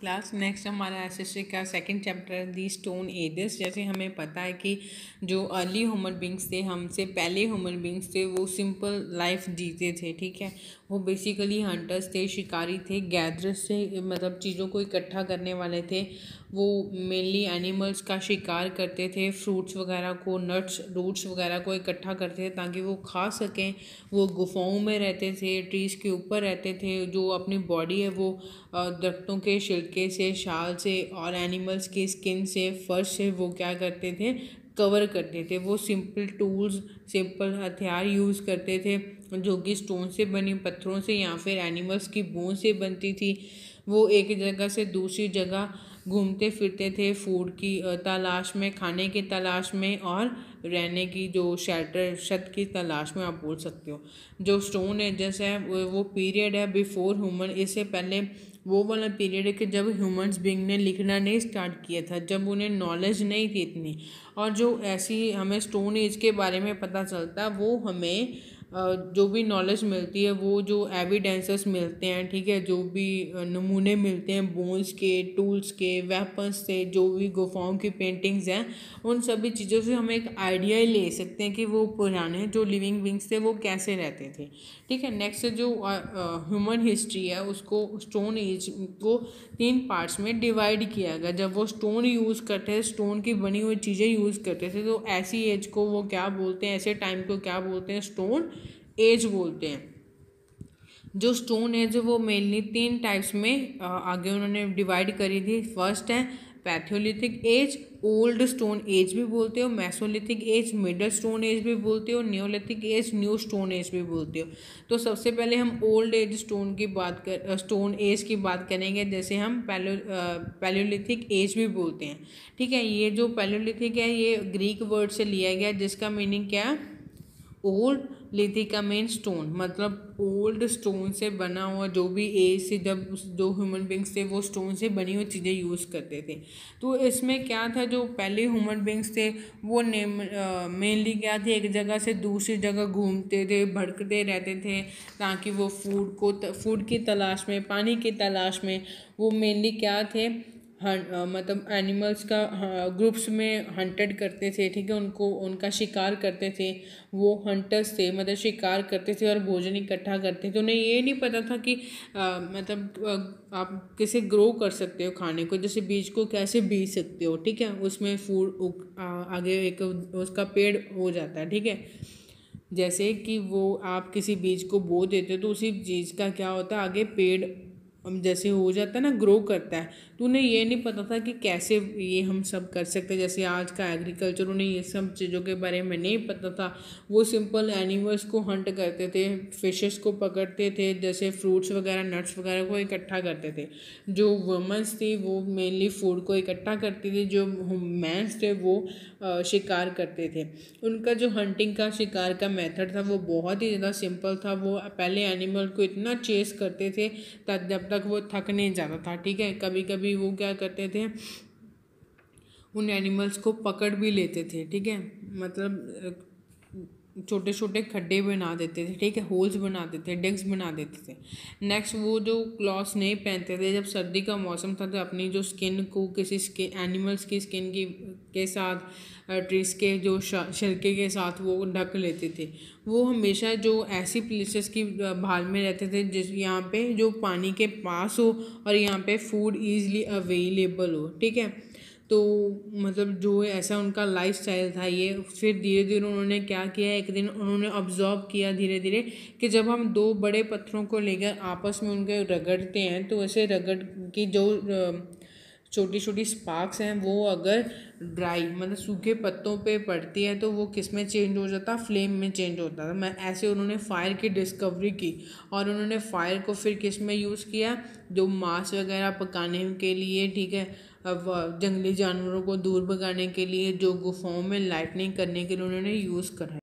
Class next हमारा S का second chapter the stone ages जैसे हमें पता है कि जो अर्ली ह्यूमन बींग्स थे, हमसे पहले ह्यूमन बींग्स थे, वो सिंपल लाइफ जीते थे, ठीक है? वो बेसिकली हंटर्स थे, शिकारी थे गैदरस थे मतलब चीज़ों को इकट्ठा करने वाले थे। वो मेनली एनिमल्स का शिकार करते थे फ्रूट्स वगैरह को नट्स रूट्स वगैरह को इकट्ठा करते थे, ताकि वो खा सकें। वो गुफाओं में रहते थे ट्रीज़ के ऊपर रहते थे, जो अपनी बॉडी है, वो दरख्तों के छिलके से, शाल से और एनिमल्स की स्किन से फर्श से वो क्या करते थे? कवर करते थे। वो सिंपल टूल्स सिंपल हथियार यूज़ करते थे, जो कि स्टोन से बनी, पत्थरों से या फिर एनिमल्स की बोन से बनती थी। वो एक जगह से दूसरी जगह घूमते फिरते थे फ़ूड की तलाश में, खाने की तलाश में और रहने की, जो शेल्टर छत की तलाश में आप बोल सकते हो। जो स्टोन एजेस है वो पीरियड है बिफोर ह्यूमन इससे पहले वो वाला पीरियड है कि जब ह्यूमंस बींग ने लिखना नहीं स्टार्ट किया था, जब उन्हें नॉलेज नहीं थी इतनी, और जो ऐसी हमें स्टोन एज के बारे में पता चलता, वो हमें जो भी नॉलेज मिलती है, वो जो एविडेंसेस मिलते हैं, ठीक है, जो भी नमूने मिलते हैं बोन्स के टूल्स के वेपन्स से, जो भी गुफाओं की पेंटिंग्स हैं, उन सभी चीज़ों से हम एक आइडिया ही ले सकते हैं कि वो पुराने जो लिविंग बिंग्स थे, वो कैसे रहते थे। ठीक है नेक्स्ट जो ह्यूमन हिस्ट्री है, उसको स्टोन एज को तीन पार्ट्स में डिवाइड किया गया। जब वो स्टोन यूज़ करते थे स्टोन की बनी हुई चीज़ें यूज़ करते थे तो ऐसी एज को वो क्या बोलते हैं, ऐसे टाइम को क्या बोलते हैं स्टोन एज बोलते हैं। जो स्टोन एज है वो मेनली तीन टाइप्स में आगे उन्होंने डिवाइड करी थी। फ़र्स्ट है paleolithic age old stone age भी बोलते हो mesolithic age middle stone age भी बोलते हो neolithic age new stone age भी बोलते हो। तो सबसे पहले हम ओल्ड एज स्टोन की बात कर स्टोन एज की बात करेंगे। जैसे हम पैलो पैलोलिथिक एज भी बोलते हैं। ठीक है, ये जो पैलोलिथिक है, ये ग्रीक वर्ड से लिया गया, जिसका मीनिंग क्या है? ओल्ड लिथिका मेन स्टोन मतलब ओल्ड स्टोन से बना हुआ जो भी एज से जब जो ह्यूमन बींग्स थे, वो स्टोन से बनी हुई चीज़ें यूज़ करते थे। तो इसमें क्या था, जो पहले ह्यूमन बींग्स थे, वो मेनली क्या थे, एक जगह से दूसरी जगह घूमते थे, भड़कते रहते थे, ताकि वो फ़ूड को फ़ूड की तलाश में, पानी की तलाश में, वो मेनली क्या थे मतलब एनिमल्स का ग्रुप्स में हंटेड करते थे ठीक है? उनको उनका शिकार करते थे वो हंटर्स थे मतलब शिकार करते थे और भोजन इकट्ठा करते थे। उन्हें ये नहीं पता था कि आ, मतलब आप कैसे ग्रो कर सकते हो खाने को जैसे बीज को कैसे बीज सकते हो ठीक है? उसमें फ़ूड आगे एक उसका पेड़ हो जाता है ठीक है? जैसे कि वो आप किसी बीज को बो देते हो तो उसी बीज का क्या होता है? आगे पेड़ जैसे हो जाता है ना ग्रो करता है। तो उन्हें ये नहीं पता था कि कैसे ये हम सब कर सकते हैं। जैसे आज का एग्रीकल्चर उन्हें ये सब चीज़ों के बारे में नहीं पता था। वो सिंपल एनिमल्स को हंट करते थे फिशेस को पकड़ते थे, जैसे फ्रूट्स वगैरह नट्स वगैरह को इकट्ठा करते थे। जो वुमेंस थी, वो मेनली फ़ूड को इकट्ठा करती थी। जो मैंस थे, वो शिकार करते थे। उनका जो हंटिंग का, शिकार का मेथड था, वो बहुत ही ज़्यादा सिंपल था। वो पहले एनिमल को इतना चेस करते थे, तब जब तक वो थक नहीं जाता था, ठीक है? कभी कभी वो क्या करते थे, उन एनिमल्स को पकड़ भी लेते थे, ठीक है? मतलब छोटे छोटे खड्डे बना देते थे, ठीक है? होल्स बना देते थे डिग्स बना देते थे। नेक्स्ट वो जो क्लॉथ्स नहीं पहनते थे, जब सर्दी का मौसम था तो अपनी जो स्किन को किसी स्किन एनिमल्स की स्किन की, के साथ ट्रीज के जो छिलके के साथ वो ढक लेते थे। वो हमेशा जो ऐसी प्लेसेस की भाल में रहते थे, जिस, यहाँ पे जो पानी के पास हो और यहाँ पे फ़ूड ईज़िली अवेलेबल हो, ठीक है? तो मतलब जो है ऐसा उनका लाइफ स्टाइल था ये, फिर धीरे धीरे उन्होंने क्या किया, एक दिन उन्होंने ऑब्जॉर्व किया धीरे धीरे कि जब हम दो बड़े पत्थरों को लेकर आपस में उनके रगड़ते हैं तो ऐसे रगड़, की जो छोटी छोटी स्पार्क्स हैं, वो अगर ड्राई मतलब सूखे पत्तों पे पड़ती है तो वो किसमें चेंज हो जाता? फ्लेम में चेंज होता था। मैं, ऐसे उन्होंने फ़ायर की डिस्कवरी की और उन्होंने फ़ायर को फिर किसमें यूज़ किया? जो मांस वगैरह पकाने के लिए, ठीक है? जंगली जानवरों को दूर भगाने के लिए, जो गुफाओं में लाइटनिंग करने के लिए उन्होंने यूज़ करा